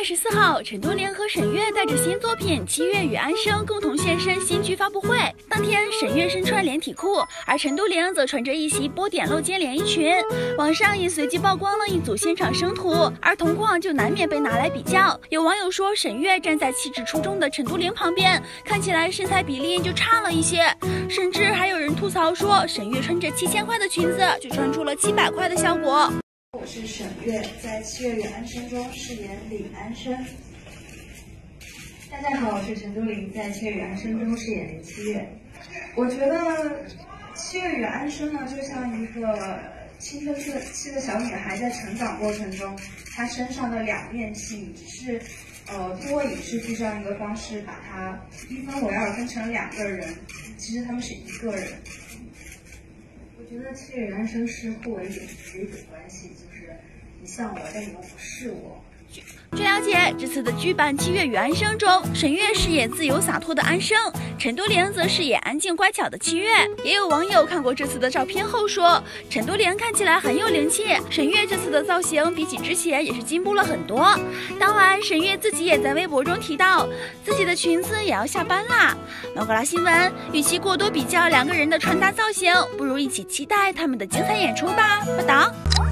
月十四号，陈都灵和沈月带着新作品《七月与安生》共同现身新剧发布会。当天，沈月身穿连体裤，而陈都灵则穿着一袭波点露肩连衣裙。网上也随即曝光了一组现场生图，而同框就难免被拿来比较。有网友说，沈月站在气质出众的陈都灵旁边，看起来身材比例就差了一些。甚至还有人吐槽说，沈月穿着七千块的裙子，就穿出了七百块的效果。我是沈月，在《七月与安生》中饰演李安生。大家好，我是陈都灵，在《七月与安生》中饰演林七月。我觉得《七月与安生》呢，就像一个青春期的小女孩在成长过程中，她身上的两面性，只是呃通过影视剧这样一个方式，把它一分为二，分成两个人，其实他们是一个人。觉得其实人生是互为一种，是一种关系，就是你像我，但你又不是我。据了解，这次的剧版《七月与安生》中，沈月饰演自由洒脱的安生，陈都灵则饰演安静乖巧的七月。也有网友看过这次的照片后说，陈都灵看起来很有灵气，沈月这次的造型比起之前也是进步了很多。当晚，沈月自己也在微博中提到，自己的裙子也要下班啦。猫哥拉新闻，与其过多比较两个人的穿搭造型，不如一起期待他们的精彩演出吧。报道。